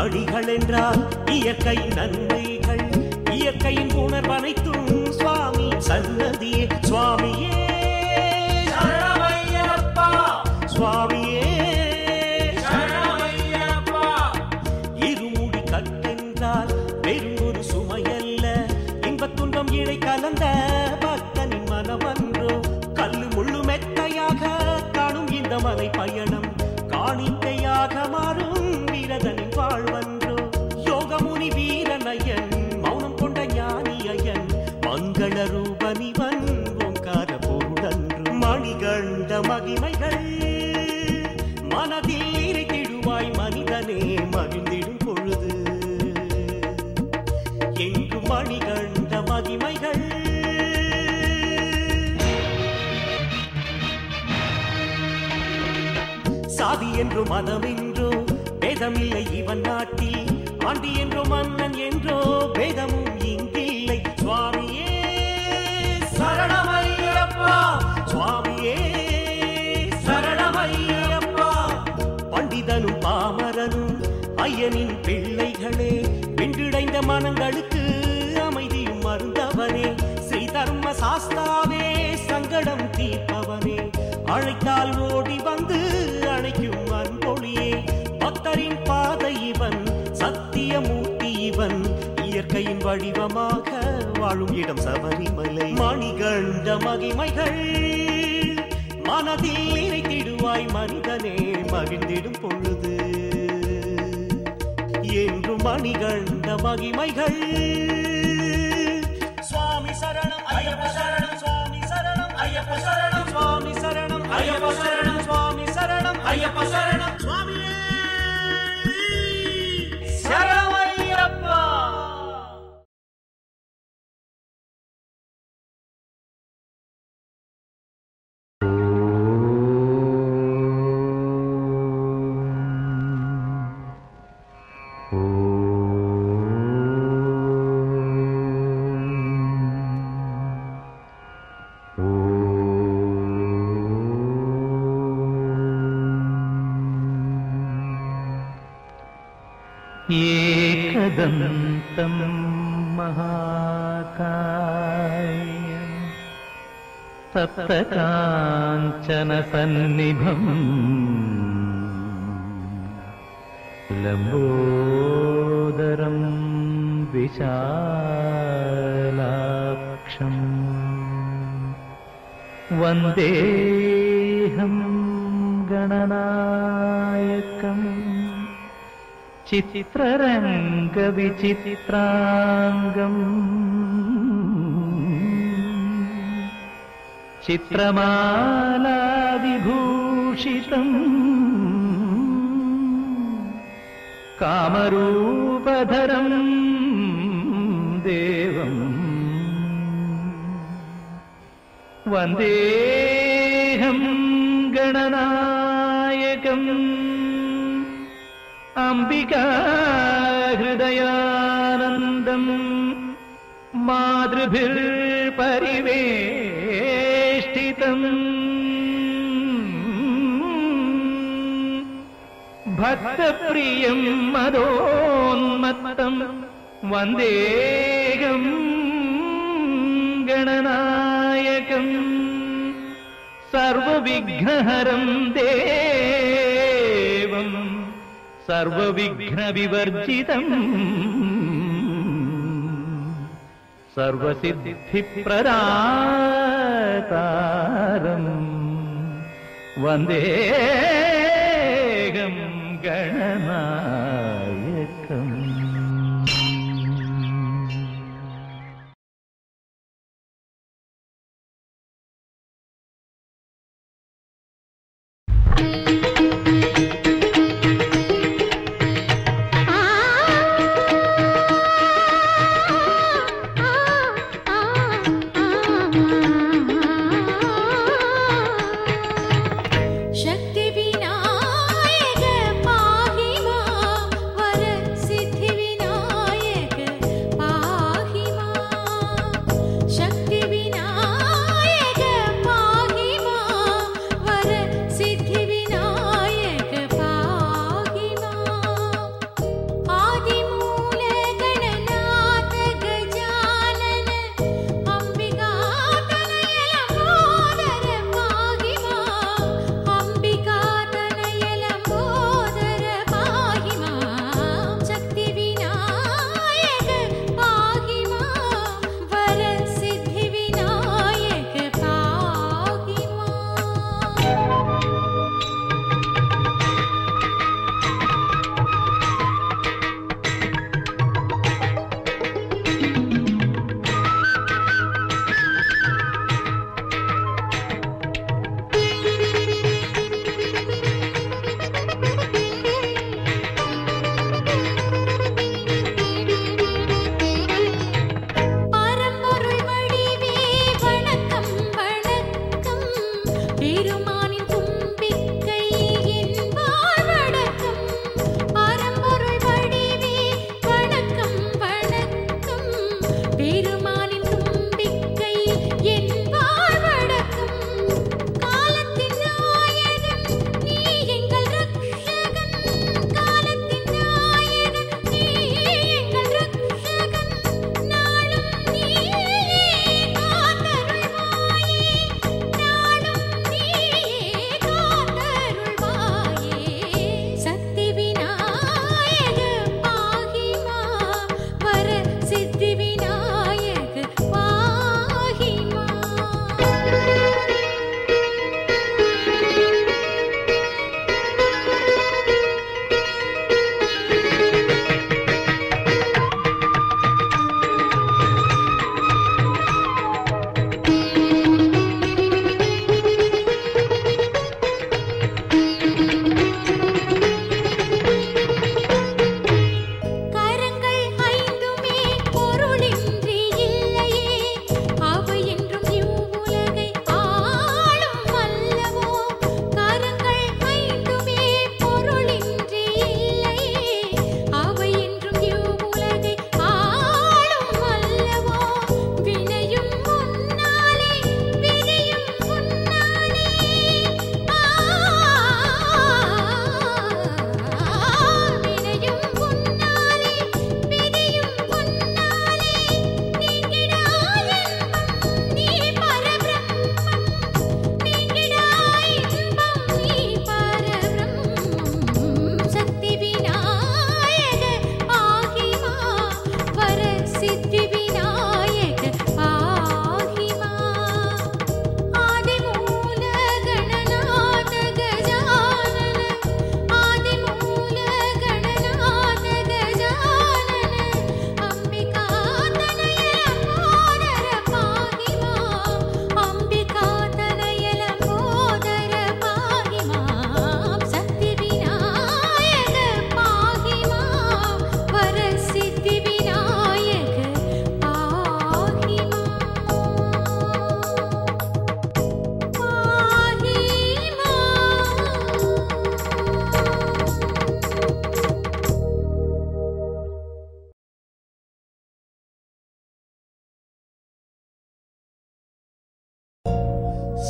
படிகள் என்றால் இயற்கை நன்மை என்றோ மதம் என்றோ பேதமில்லை இவன் நாட்டில். ஆண்டி என்றோ மன்னன் என்றோ பேதமும் இங்கில்லை. சுவாமியே சரணமையப்பா சுவாமியே சரணமையப்பா பண்டிதனும் பாமரனும் ஐயனின் பிள்ளைகளே விண்டிடைந்த மனங்களுக்கு அமைதியும் மருந்தவனே ஸ்ரீ தர்ம சாஸ்தாவே சங்கடம் தீர்ப்பவனே. அழைத்தால் ஓடி வந்து சத்தியமூர்த்தி இவன் இயற்கையின் வடிவமாக வாழும் இடம் சபரிமலை. மணிகண்ட மகிமைகள் மனதில் இறைத்திடுவாய் மனிதனே மகிழ்ந்திடும் பொழுது. என்றும் மணிகண்ட மகிமைகள் சுவாமி சரணம் ஐயப்ப சரணம் சுவாமி சரணம் ஐயப்ப சரணம் சுவாமி சரணம் ஐயப்ப சரணம் சுவாமி சரணம் ஐயப்ப சரணம். சுவாமி महाका सप्तकाञ्चनसन्निभम् लम्बोदरं विशालाक्षम् वन्देहं गणनाय ചിത്രരംഗവിചിത്രാംഗം. ചിത്രമാലാവിഭൂഷിതം കാമരൂപധരം ദേവം. വന്ദേഹം ഗണനായകം. അംബികാ ഹൃദയാനന്ദം മാതൃഭിർ പരിവേഷ്ടിതം ഭക്തപ്രിയം മതോന്മത്തം വന്ദേകം ഗണനായകം. സർവവിഘ്നഹരം ദേ सर्वविघ्नविवर्जितम्। सर्वसिद्धिप्रदातारम्। वन्दे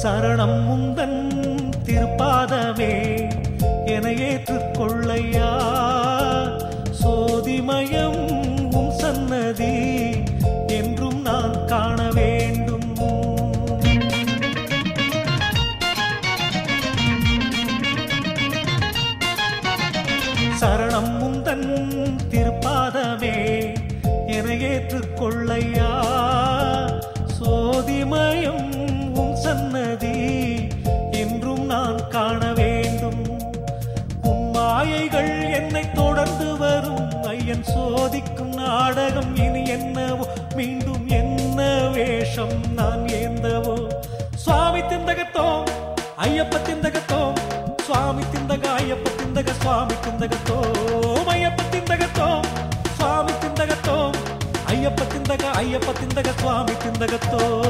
சரணம் உங்கள் சுவாமி திந்தகத்தோம் ஐயப்ப திந்தகத்தோம் சுவாமி திந்தகத்தோம் ஐயப்ப திந்தக ஐயப்ப திந்தக சுவாமி திந்தகத்தோம்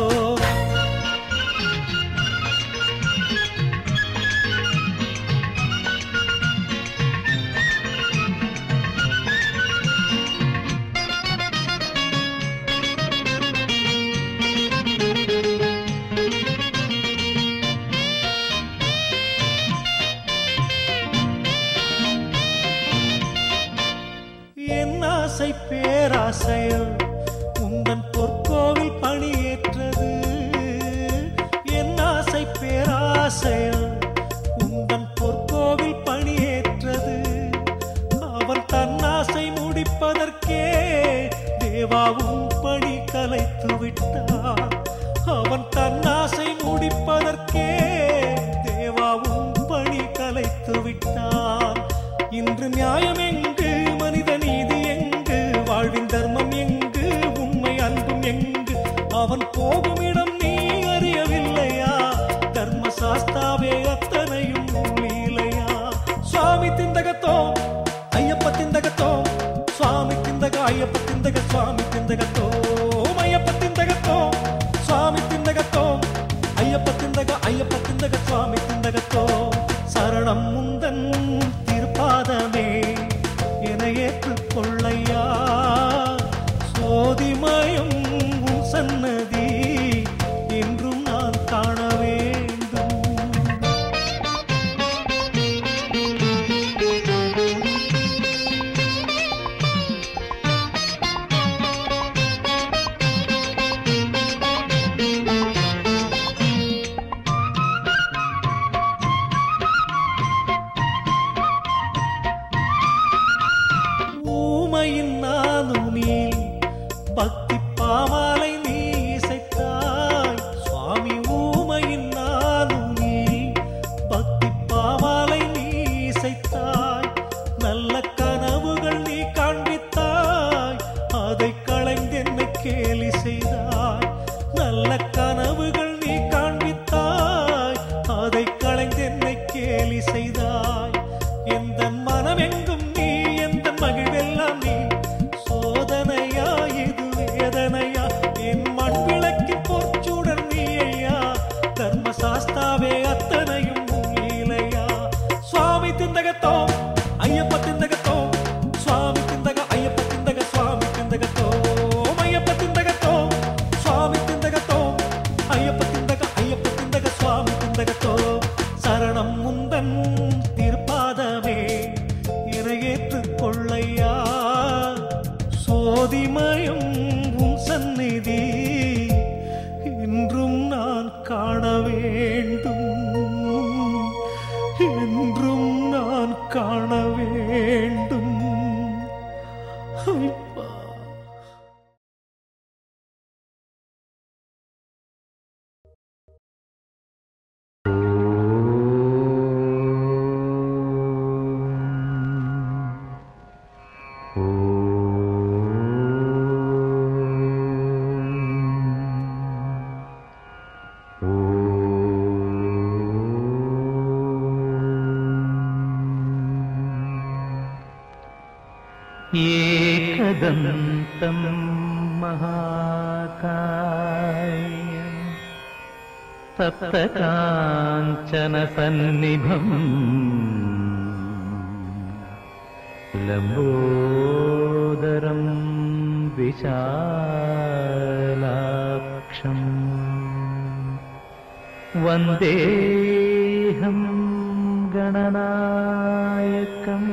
I say. తిందగ అయ్యప్ప తిందగ స్వామి తిందగతో అయ్యప్ప తిందగతో స్వామి తిందగతో అయ్యప్ప తిందగ అయ్యప్ప తిందగ స్వామి తిందగతో శరణమ్ము ഏകദന്തം മഹാകായം സപ്തകാഞ്ചനസന്നിഭം ലംബോദരം വിശാലാക്ഷം. വന്ദേഹം ഗണനായകം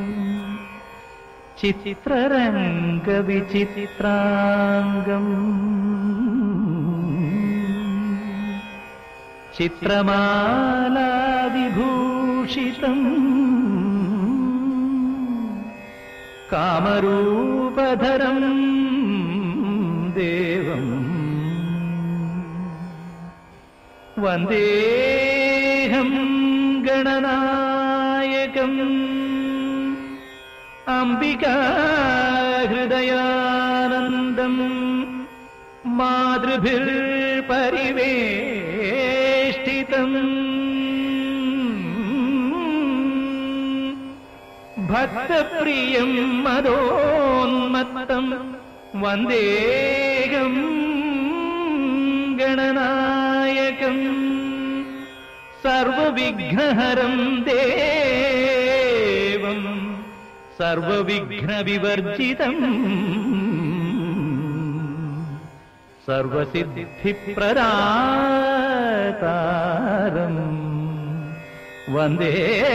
ചിത്രരംഗവിചിത്രാംഗം. ചിത്രമാലാവിഭൂഷിതം. കാമരൂപധരം ദേവം. വന്ദേഹം ഗണനായകം. അംബികാ ഹൃദയാനന്ദം മാതൃഭിർ പരിവേഷ്ടിതം ഭക്തപ്രിയം മതോന്മത്തം വന്ദേകം ഗണനായകം സർവവിഘ്നഹരം ദേ सर्वविघ्नविवर्जितम्। सर्वसिद्धिप्रदातारम्। वन्दे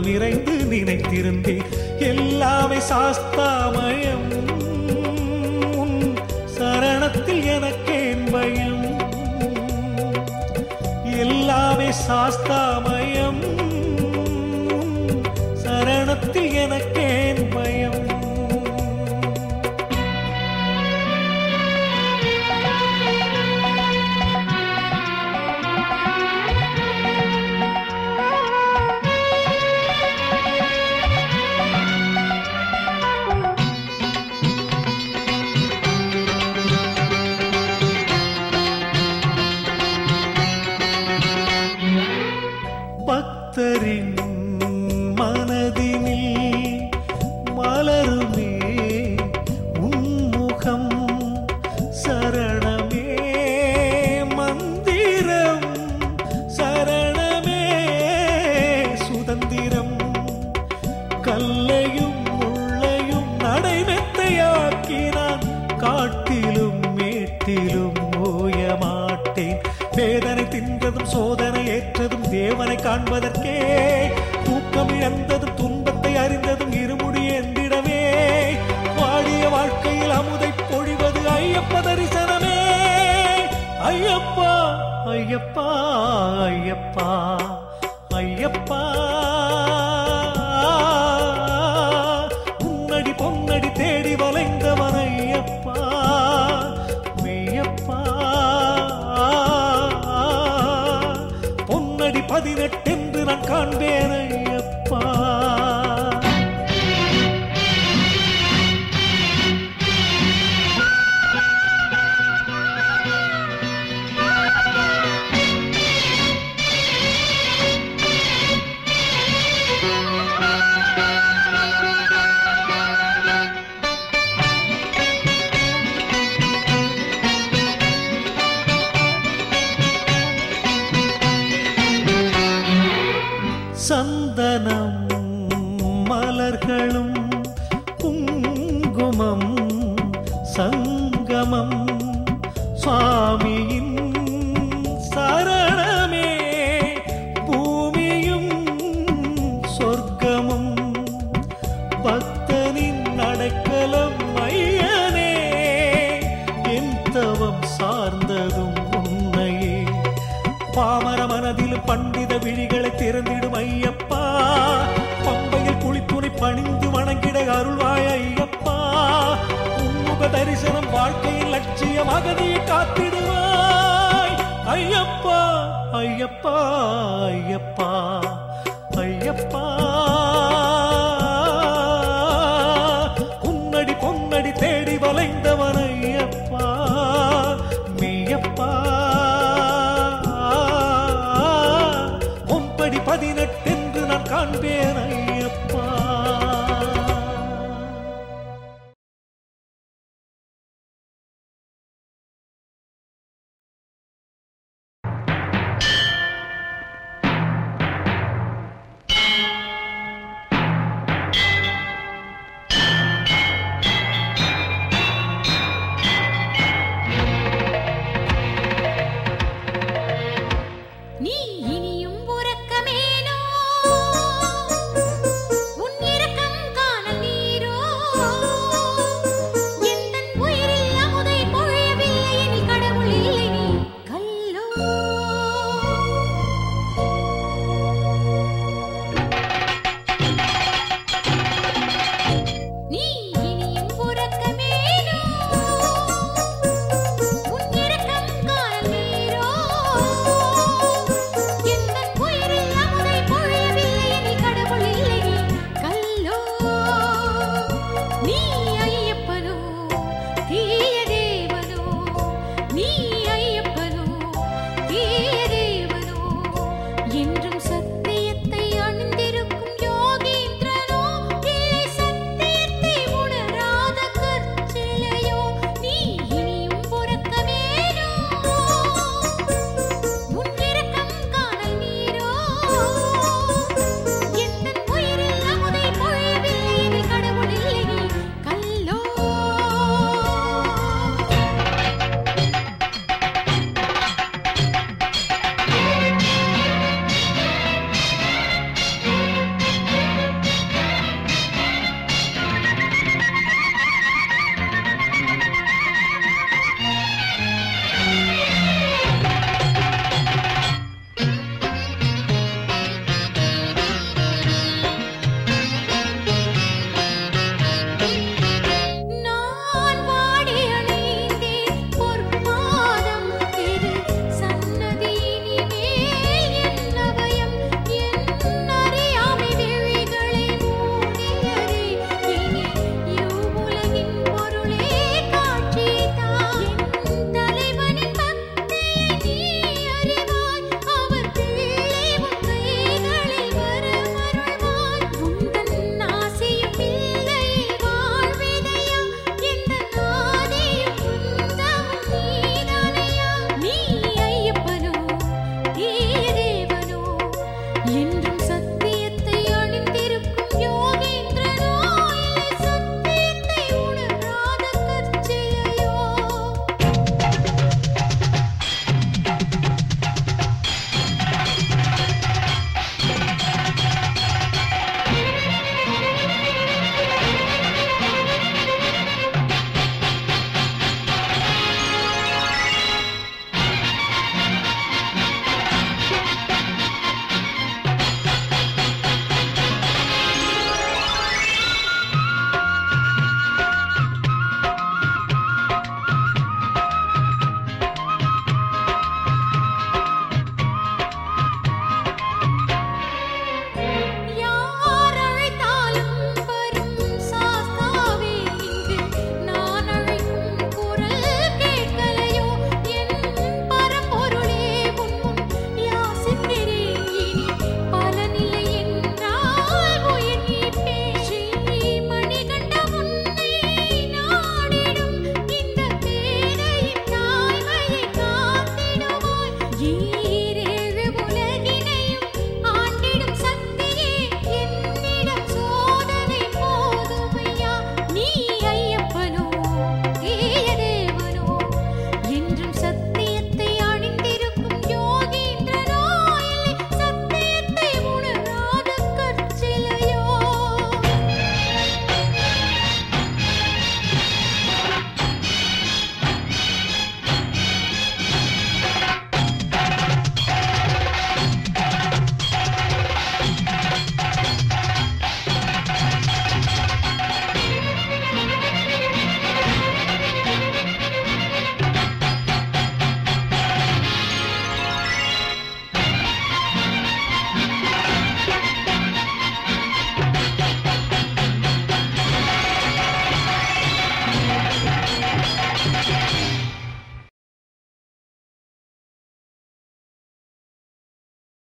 உள்ளம் நிறைந்து நினைத்திருந்தேன் எல்லாமே சாஸ்தாமயம். உன் சரணத்தில் எனக்கேன் பயம். எல்லாமே சாஸ்தாமயம். சரணத்தில் எனக்கேன் பயம். காண்பதற்கே தூக்கமிழந்த பதினெட்டென்று நான் காண்பேனை. நேர்ந்திடும் ஐயா.